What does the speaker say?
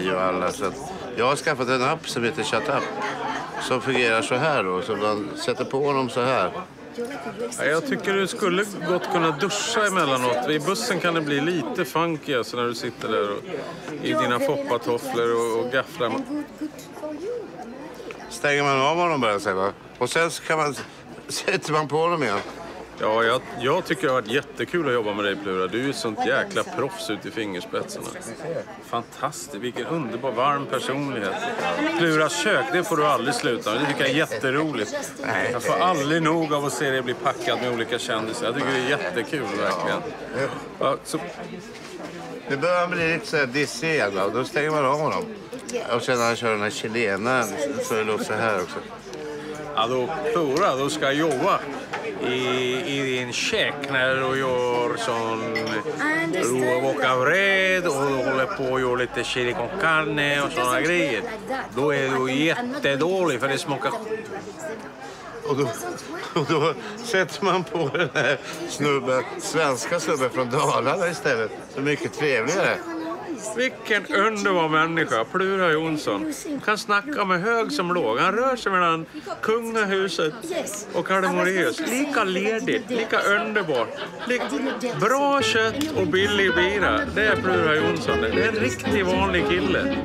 mig och alla. Så jag har skaffat en app som heter Shut Up. Som fungerar så här då. Så man sätter på honom så här. Ja, jag tycker du skulle gott kunna duscha emellanåt. I bussen kan det bli lite funky alltså, när du sitter där och, i dina foppatofflor och, och gafflar. Stänger man av honom bara sen va? Och sen kan man, sätter man på honom igen. Ja, jag, jag tycker det har varit jättekul att jobba med dig Plura. Du är ju sånt jäkla proffs ut i fingerspetsarna. Fantastiskt, vilken underbar varm personlighet. Pluras kök, det får du aldrig sluta med. Det tycker jag är jätteroligt. Jag får aldrig nog av att se dig bli packad med olika kändisar. Jag tycker det är jättekul verkligen. Ja, så, Nu börjar han bli lite så här dissig igen och då stänger man av honom. Och sen när han kör den här chilenaren så det låter så här också. Ja, då, Plura, du ska jobba i, i din kök när du gör sån... Bröd och du håller på och gör lite chili con carne och såna grejer. Då är du jättedålig för det smakar... Och då, och då sätter man på den här snubben, svenska snubben från Dalarna istället. Så mycket trevligare. Vilken underbar människa, Plura Jonsson. Kan snacka med hög som låg. Han rör sig mellan kungahuset och Kardemoreus. Lika ledigt, lika underbart. Bra kött och billig bira. Det är Plura Jonsson. Det är en riktigt vanlig kille.